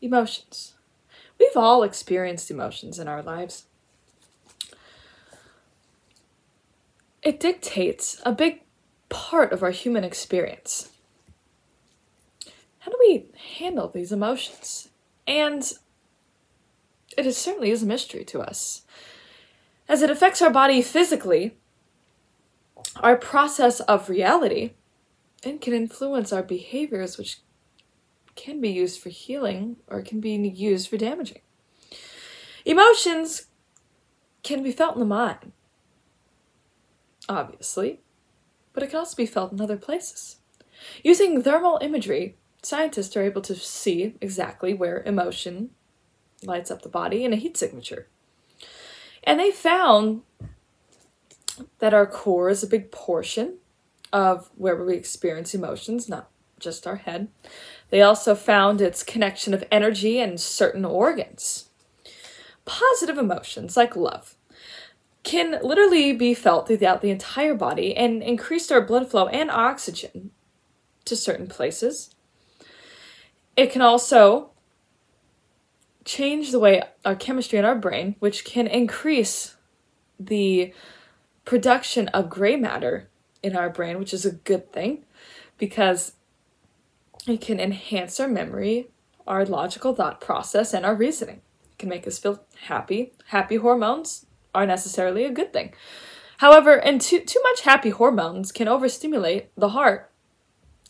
Emotions. We've all experienced emotions in our lives. It dictates a big part of our human experience. How do we handle these emotions? And it is certainly is a mystery to us. As it affects our body physically, our process of reality, and can influence our behaviors, which can be used for healing or can be used for damaging. Emotions can be felt in the mind, obviously, but it can also be felt in other places. Using thermal imagery, scientists are able to see exactly where emotion lights up the body in a heat signature. And they found that our core is a big portion of where we experience emotions, not just our head. They also found its connection of energy and certain organs. Positive emotions, like love, can literally be felt throughout the entire body and increase our blood flow and oxygen to certain places. It can also change the way our chemistry in our brain, which can increase the production of gray matter in our brain, which is a good thing because it can enhance our memory, our logical thought process, and our reasoning. It can make us feel happy. Happy hormones are necessarily a good thing. However, and too, too much happy hormones can overstimulate the heart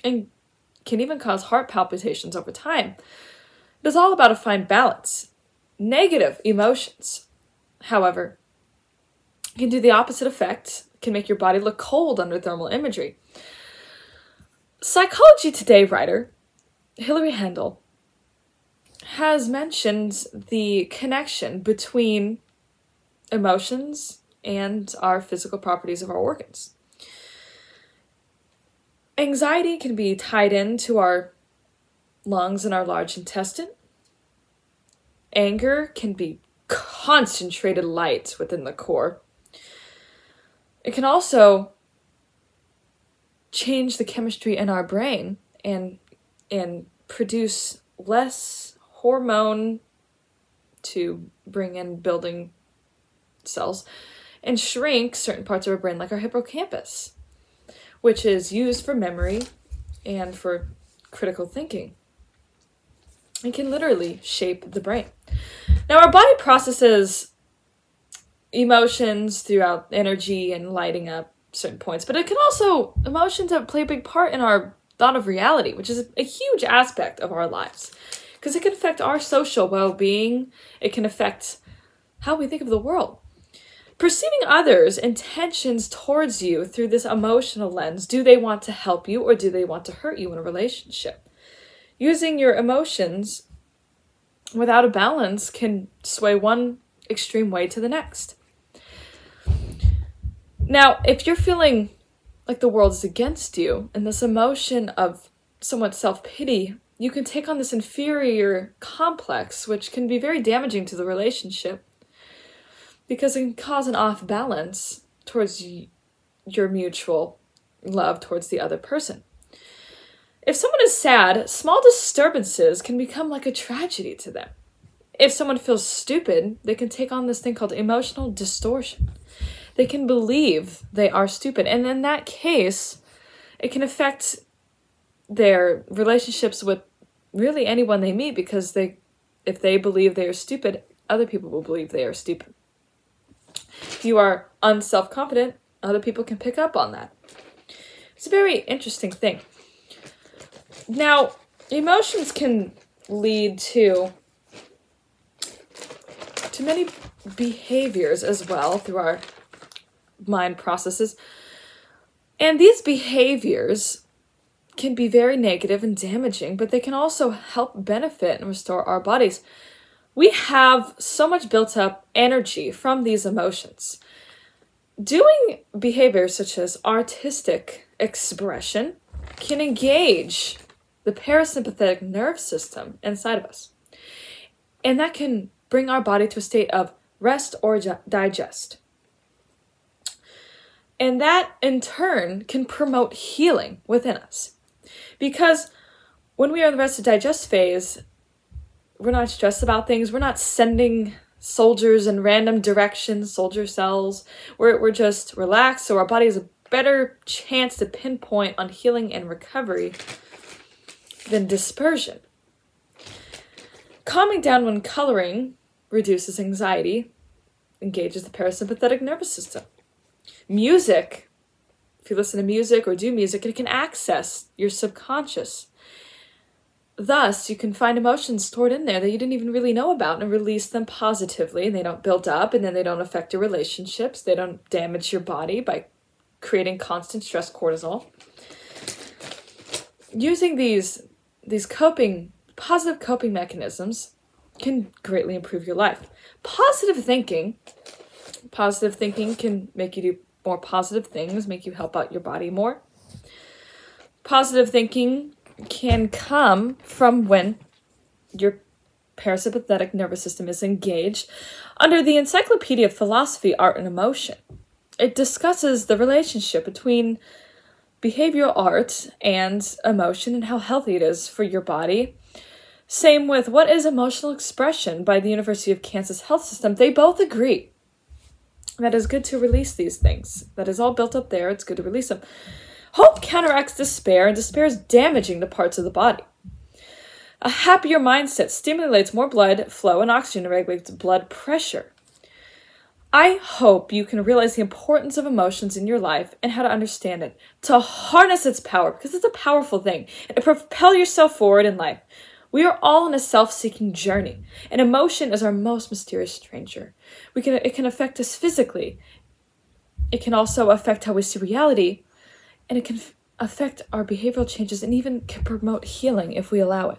and can even cause heart palpitations over time. It is all about a fine balance. Negative emotions, however, can do the opposite effect, can make your body look cold under thermal imagery. Psychology Today writer Hilary Hendel has mentioned the connection between emotions, and our physical properties of our organs. Anxiety can be tied into our lungs and our large intestine. Anger can be concentrated light within the core. It can also change the chemistry in our brain and and produce less hormone to bring in building cells and shrink certain parts of our brain, like our hippocampus, which is used for memory and for critical thinking. It can literally shape the brain. Now, our body processes emotions throughout energy and lighting up certain points, but it can also, emotions that play a big part in our thought of reality, which is a huge aspect of our lives because it can affect our social well being, it can affect how we think of the world. Perceiving others' intentions towards you through this emotional lens, do they want to help you or do they want to hurt you in a relationship? Using your emotions without a balance can sway one extreme way to the next. Now, if you're feeling like the world is against you and this emotion of somewhat self pity, you can take on this inferior complex, which can be very damaging to the relationship because it can cause an off balance towards your mutual love towards the other person. If someone is sad, small disturbances can become like a tragedy to them. If someone feels stupid, they can take on this thing called emotional distortion. They can believe they are stupid. And in that case, it can affect their relationships with really anyone they meet because they if they believe they are stupid, other people will believe they are stupid. If you are unself confident, other people can pick up on that. It's a very interesting thing. Now, emotions can lead to to many behaviors as well through our mind processes. And these behaviors can be very negative and damaging, but they can also help benefit and restore our bodies we have so much built up energy from these emotions. Doing behaviors such as artistic expression can engage the parasympathetic nerve system inside of us. And that can bring our body to a state of rest or digest. And that in turn can promote healing within us. Because when we are in the rest of digest phase, we're not stressed about things. We're not sending soldiers in random directions, soldier cells. We're, we're just relaxed so our body has a better chance to pinpoint on healing and recovery than dispersion. Calming down when coloring reduces anxiety, engages the parasympathetic nervous system. Music, if you listen to music or do music, it can access your subconscious. Thus, you can find emotions stored in there that you didn't even really know about and release them positively. And they don't build up and then they don't affect your relationships. They don't damage your body by creating constant stress cortisol. Using these these coping positive coping mechanisms can greatly improve your life. Positive thinking positive thinking can make you do more positive things, make you help out your body more. Positive thinking can come from when your parasympathetic nervous system is engaged under the Encyclopedia of Philosophy, Art, and Emotion. It discusses the relationship between behavioral art and emotion and how healthy it is for your body. Same with what is emotional expression by the University of Kansas Health System. They both agree that is good to release these things. That is all built up there. It's good to release them. Hope counteracts despair, and despair is damaging the parts of the body. A happier mindset stimulates more blood flow and oxygen regulates blood pressure. I hope you can realize the importance of emotions in your life and how to understand it, to harness its power, because it's a powerful thing, and to propel yourself forward in life. We are all on a self-seeking journey, and emotion is our most mysterious stranger. We can it can affect us physically. It can also affect how we see reality, and it can affect our behavioral changes and even can promote healing if we allow it.